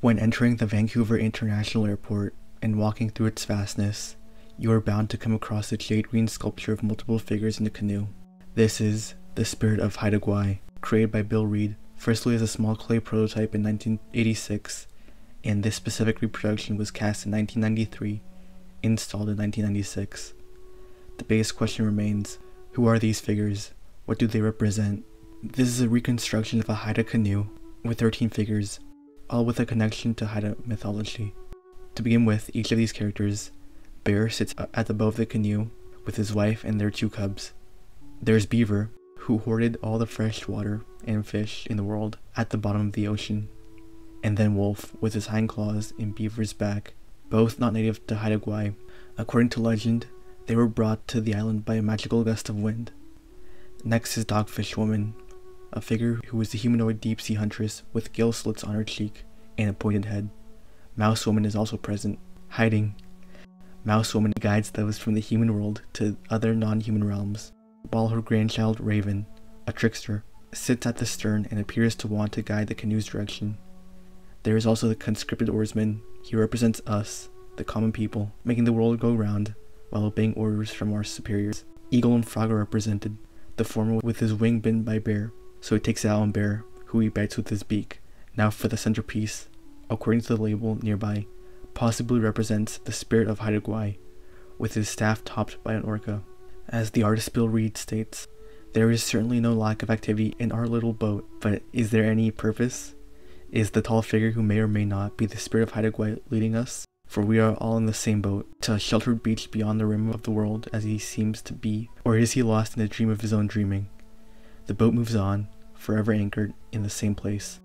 When entering the Vancouver International Airport and walking through its vastness, you are bound to come across the jade green sculpture of multiple figures in a canoe. This is the spirit of Haida Gwaii, created by Bill Reid, firstly as a small clay prototype in 1986, and this specific reproduction was cast in 1993, installed in 1996. The biggest question remains who are these figures? What do they represent? This is a reconstruction of a Haida canoe with 13 figures, all with a connection to Haida mythology. To begin with, each of these characters, Bear sits at the bow of the canoe with his wife and their two cubs. There's Beaver, who hoarded all the fresh water and fish in the world at the bottom of the ocean. And then Wolf, with his hind claws in Beaver's back, both not native to Haida Gwaii. According to legend, they were brought to the island by a magical gust of wind. Next is Dogfish Woman, a figure who is a humanoid deep sea huntress with gill slits on her cheek and a pointed head. Mouse Woman is also present, hiding. Mouse Woman guides those from the human world to other non human realms, while her grandchild Raven, a trickster, sits at the stern and appears to want to guide the canoe's direction. There is also the conscripted oarsman. He represents us, the common people, making the world go round while obeying orders from our superiors. Eagle and Frog are represented, the former with his wing bitten by Bear, so he takes it out on Bear, who he bites with his beak. Now for the centerpiece, according to the label nearby, possibly represents the spirit of Haida Gwaii, with his staff topped by an orca. As the artist Bill Reid states, there is certainly no lack of activity in our little boat, but is there any purpose? Is the tall figure who may or may not be the spirit of Haida Gwaii leading us? For we are all in the same boat, to a sheltered beach beyond the rim of the world as he seems to be, or is he lost in a dream of his own dreaming? The boat moves on, forever anchored in the same place.